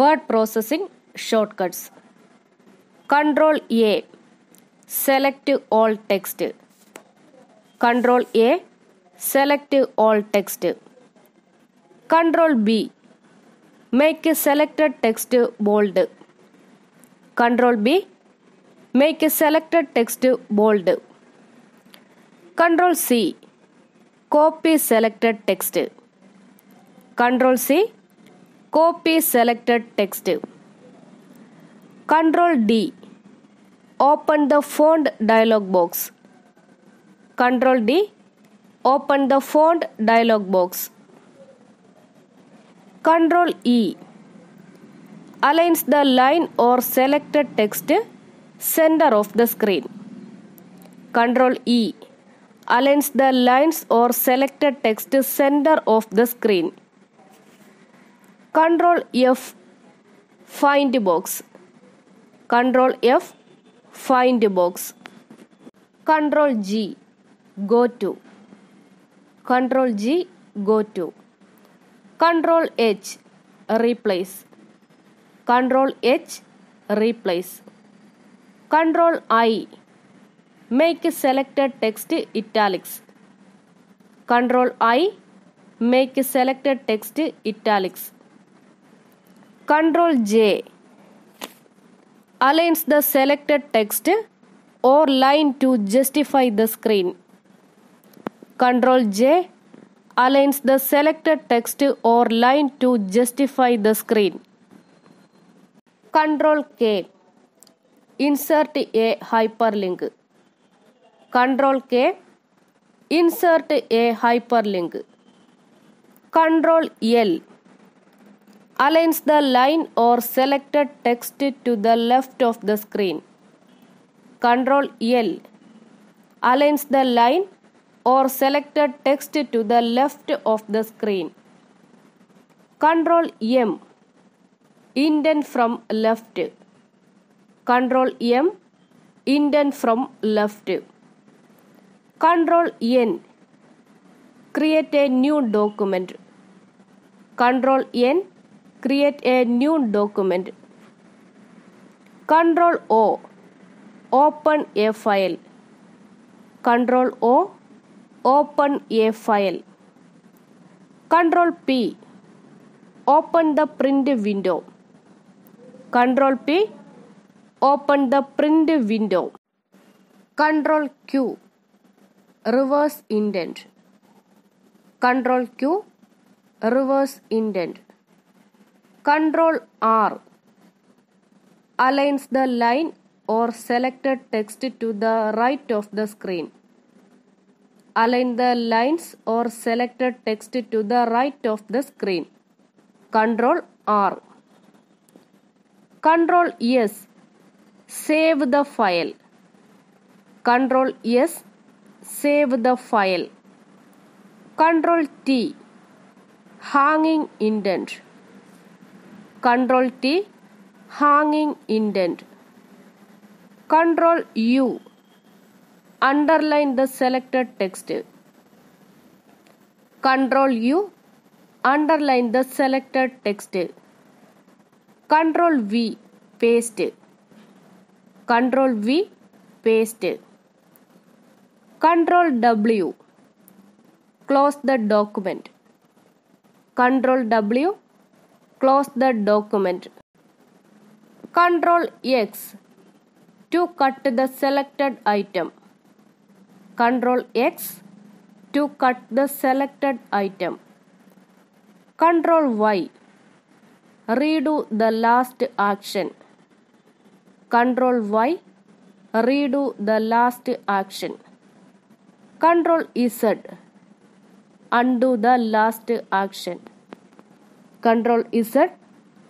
Word processing shortcuts. Control A. Select all text. Control A. Select all text. Control B. Make selected text bold. Control B. Make selected text bold. Control C. Copy selected text. Control C. Copy selected text. Control D. Open the font dialog box. Control D. Open the font dialog box. Control E. Aligns the line or selected text center of the screen. Control E. Aligns the lines or selected text center of the screen. Control F. Find box. Control F. Find box. Control G. Go to. Control G. Go to. Control H. Replace. Control H. Replace. Control I. Make selected text italics. Control I. Make selected text italics. Control J. Aligns the selected text or line to justify the screen. Control J aligns the selected text or line to justify the screen. Control K. Insert a hyperlink. Control K. Insert a hyperlink. Control L. Aligns the line or selected text to the left of the screen. Control L. Aligns the line or selected text to the left of the screen. Control M. Indent from left. Control M. Indent from left. Control N. Create a new document. Control N. Create a new document. Control O. Open a file. Control O. Open a file. Control P. Open the print window. Control P. Open the print window. Control Q. Reverse indent. Control Q. Reverse indent. Control R. Aligns the line or selected text to the right of the screen. Align the lines or selected text to the right of the screen. Control R. Control S. Save the file. Control S. Save the file. Control T. Hanging indent. Control T. Hanging indent. Control U. Underline the selected text. Control U. Underline the selected text. Control V. Paste. Control V. Paste. Control W. Close the document. Control W. Close the document. Control X. To cut the selected item. Control X. To cut the selected item. Control Y. Redo the last action. Control Y. Redo the last action. Control Z. Undo the last action. Control Z.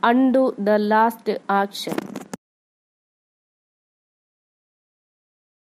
Undo the last action.